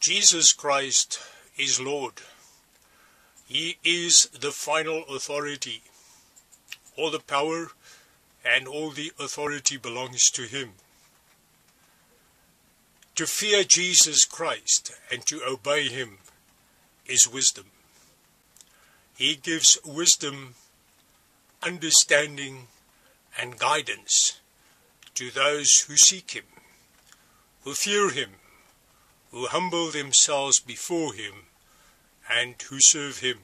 Jesus Christ is Lord. He is the final authority. All the power and all the authority belongs to Him. To fear Jesus Christ and to obey Him is wisdom. He gives wisdom, understanding, and guidance to those who seek Him, who fear Him, who humble themselves before Him, and who serve Him.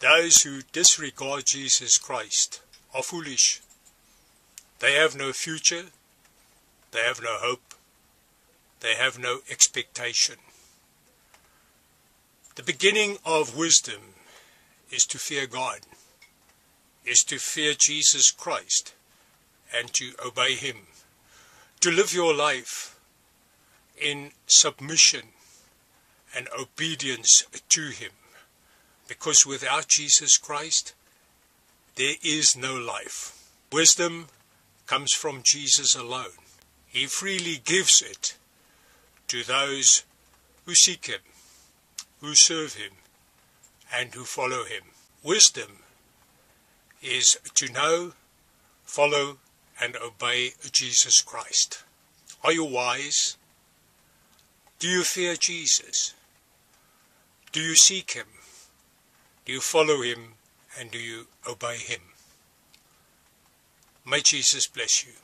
Those who disregard Jesus Christ are foolish. They have no future, they have no hope, they have no expectation. The beginning of wisdom is to fear God, is to fear Jesus Christ, and to obey Him, to live your life in submission and obedience to Him, because without Jesus Christ, there is no life. Wisdom comes from Jesus alone. He freely gives it to those who seek Him, who serve Him, and who follow Him. Wisdom is to know, follow, and obey Jesus Christ. Are you wise? Do you fear Jesus? Do you seek Him? Do you follow Him? And do you obey Him? May Jesus bless you.